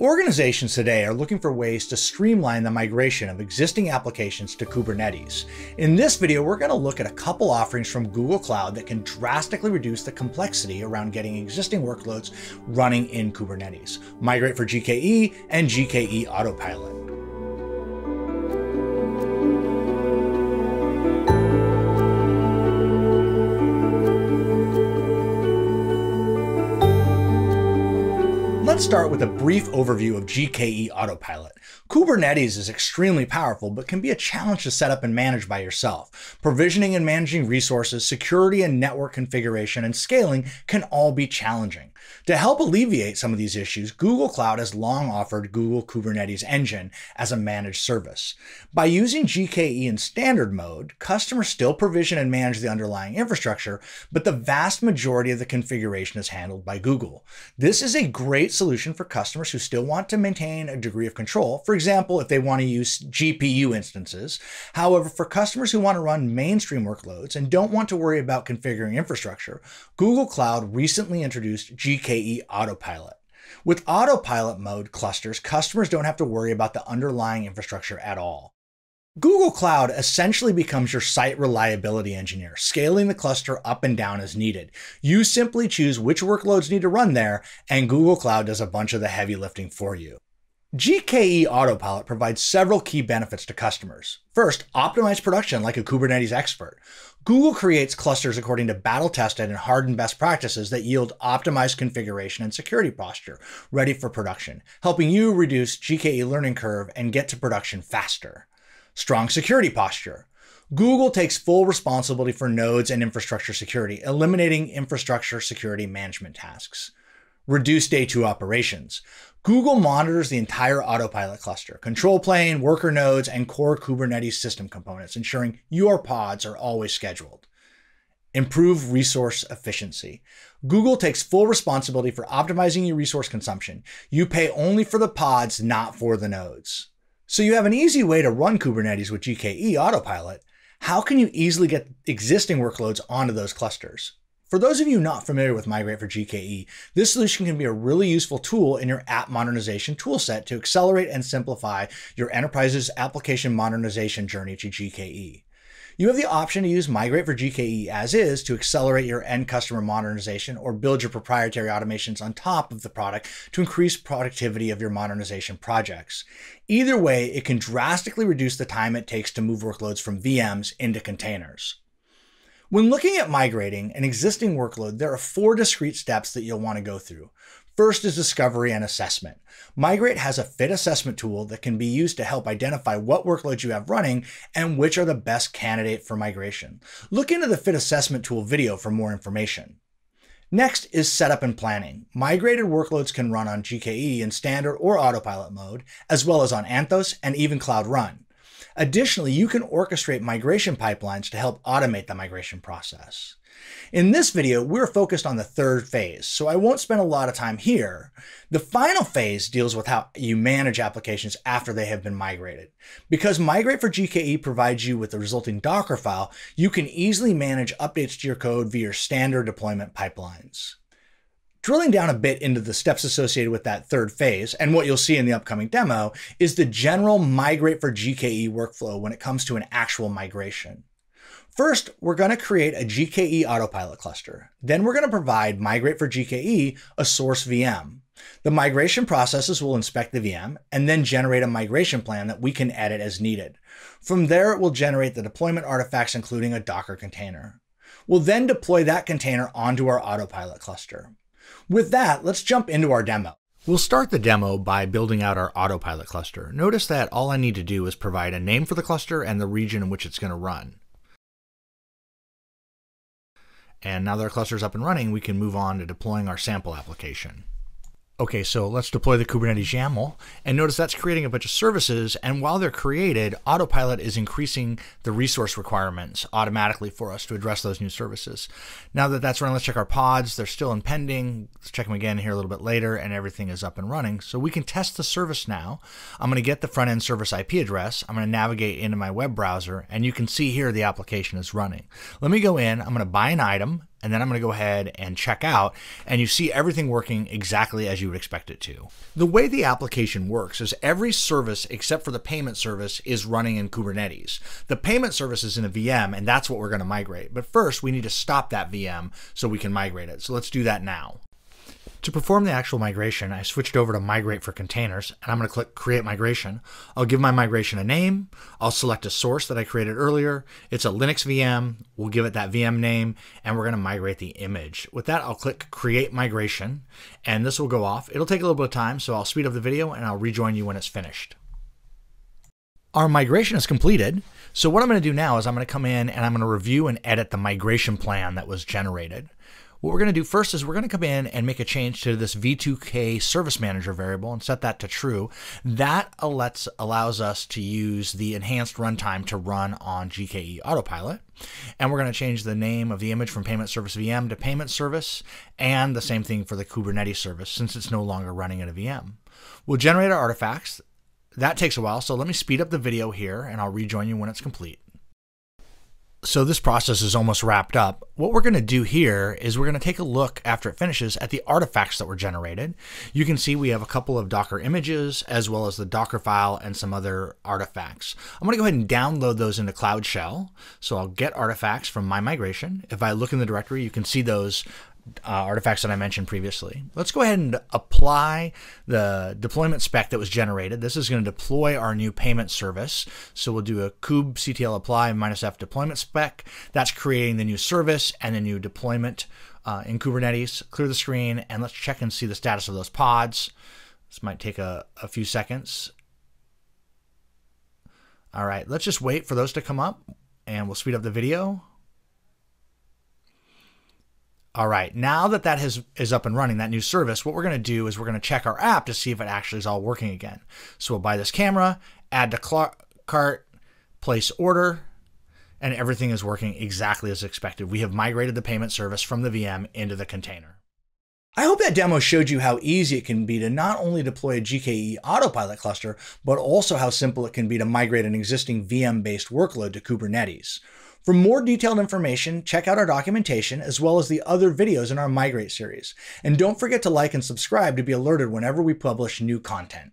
Organizations today are looking for ways to streamline the migration of existing applications to Kubernetes. In this video, we're going to look at a couple offerings from Google Cloud that can drastically reduce the complexity around getting existing workloads running in Kubernetes. Migrate for GKE and GKE Autopilot. Let's start with a brief overview of GKE Autopilot. Kubernetes is extremely powerful, but can be a challenge to set up and manage by yourself. Provisioning and managing resources, security and network configuration, and scaling can all be challenging. To help alleviate some of these issues, Google Cloud has long offered Google Kubernetes Engine as a managed service. By using GKE in standard mode, customers still provision and manage the underlying infrastructure, but the vast majority of the configuration is handled by Google. This is a great solution for customers who still want to maintain a degree of control. For example, if they want to use GPU instances. However, for customers who want to run mainstream workloads and don't want to worry about configuring infrastructure, Google Cloud recently introduced GKE Autopilot. With autopilot mode clusters, customers don't have to worry about the underlying infrastructure at all. Google Cloud essentially becomes your site reliability engineer, scaling the cluster up and down as needed. You simply choose which workloads need to run there, and Google Cloud does a bunch of the heavy lifting for you. GKE Autopilot provides several key benefits to customers. First, optimize production like a Kubernetes expert. Google creates clusters according to battle tested and hardened best practices that yield optimized configuration and security posture, ready for production, helping you reduce GKE learning curve and get to production faster. Strong security posture. Google takes full responsibility for nodes and infrastructure security, eliminating infrastructure security management tasks. Reduce day two operations. Google monitors the entire autopilot cluster, control plane, worker nodes, and core Kubernetes system components, ensuring your pods are always scheduled. Improve resource efficiency. Google takes full responsibility for optimizing your resource consumption. You pay only for the pods, not for the nodes. So you have an easy way to run Kubernetes with GKE Autopilot. How can you easily get existing workloads onto those clusters? For those of you not familiar with Migrate for GKE, this solution can be a really useful tool in your app modernization toolset to accelerate and simplify your enterprise's application modernization journey to GKE. You have the option to use Migrate for GKE as is to accelerate your end customer modernization or build your proprietary automations on top of the product to increase productivity of your modernization projects. Either way, it can drastically reduce the time it takes to move workloads from VMs into containers. When looking at migrating an existing workload, there are four discrete steps that you'll want to go through. First is discovery and assessment. Migrate has a fit assessment tool that can be used to help identify what workloads you have running and which are the best candidate for migration. Look into the fit assessment tool video for more information. Next is setup and planning. Migrated workloads can run on GKE in standard or autopilot mode, as well as on Anthos and even Cloud Run. Additionally, you can orchestrate migration pipelines to help automate the migration process. In this video, we're focused on the third phase, so I won't spend a lot of time here. The final phase deals with how you manage applications after they have been migrated. Because Migrate for GKE provides you with the resulting Docker file, you can easily manage updates to your code via standard deployment pipelines. Drilling down a bit into the steps associated with that third phase, and what you'll see in the upcoming demo, is the general migrate for GKE workflow when it comes to an actual migration. First, we're going to create a GKE autopilot cluster. Then we're going to provide migrate for GKE a source VM. The migration processes will inspect the VM and then generate a migration plan that we can edit as needed. From there, it will generate the deployment artifacts, including a Docker container. We'll then deploy that container onto our autopilot cluster. With that, let's jump into our demo. We'll start the demo by building out our autopilot cluster. Notice that all I need to do is provide a name for the cluster and the region in which it's going to run. And now that our cluster is up and running, we can move on to deploying our sample application. Okay, so let's deploy the Kubernetes YAML and notice that's creating a bunch of services. And while they're created, Autopilot is increasing the resource requirements automatically for us to address those new services. Now that that's running, let's check our pods. They're still in pending. Let's check them again here a little bit later and everything is up and running. So we can test the service now. I'm going to get the front end service IP address. I'm going to navigate into my web browser and you can see here the application is running. Let me go in. I'm going to buy an item and then I'm going to go ahead and check out, and you see everything working exactly as you would expect it to. The way the application works is every service except for the payment service is running in Kubernetes. The payment service is in a VM, and that's what we're going to migrate. But first, we need to stop that VM so we can migrate it. So let's do that now. To perform the actual migration, I switched over to migrate for containers and I'm going to click create migration. I'll give my migration a name. I'll select a source that I created earlier. It's a Linux VM. We'll give it that VM name and we're going to migrate the image. With that, I'll click create migration and this will go off. It'll take a little bit of time, so I'll speed up the video and I'll rejoin you when it's finished. Our migration is completed. So what I'm going to do now is I'm going to come in and I'm going to review and edit the migration plan that was generated. What we're going to do first is we're going to come in and make a change to this v2k service manager variable and set that to true. That lets, allows us to use the enhanced runtime to run on GKE Autopilot. And we're going to change the name of the image from payment service VM to payment service and the same thing for the Kubernetes service since it's no longer running in a VM. We'll generate our artifacts. That takes a while, so let me speed up the video here and I'll rejoin you when it's complete so this process is almost wrapped up. What we're going to do here is we're going to take a look after it finishes at the artifacts that were generated. You can see we have a couple of Docker images as well as the Docker file and some other artifacts. I'm going to go ahead and download those into Cloud Shell. So I'll get artifacts from my migration. If I look in the directory, you can see those uh, artifacts that I mentioned previously. Let's go ahead and apply the deployment spec that was generated. This is going to deploy our new payment service. So we'll do a kubectl apply minus f deployment spec. That's creating the new service and the new deployment uh, in Kubernetes. Clear the screen and let's check and see the status of those pods. This might take a, a few seconds. All right, let's just wait for those to come up and we'll speed up the video. All right, now that that has, is up and running, that new service, what we're going to do is we're going to check our app to see if it actually is all working again. So we'll buy this camera, add to cart, place order, and everything is working exactly as expected. We have migrated the payment service from the VM into the container. I hope that demo showed you how easy it can be to not only deploy a GKE autopilot cluster, but also how simple it can be to migrate an existing VM-based workload to Kubernetes. For more detailed information, check out our documentation as well as the other videos in our Migrate series. And don't forget to like and subscribe to be alerted whenever we publish new content.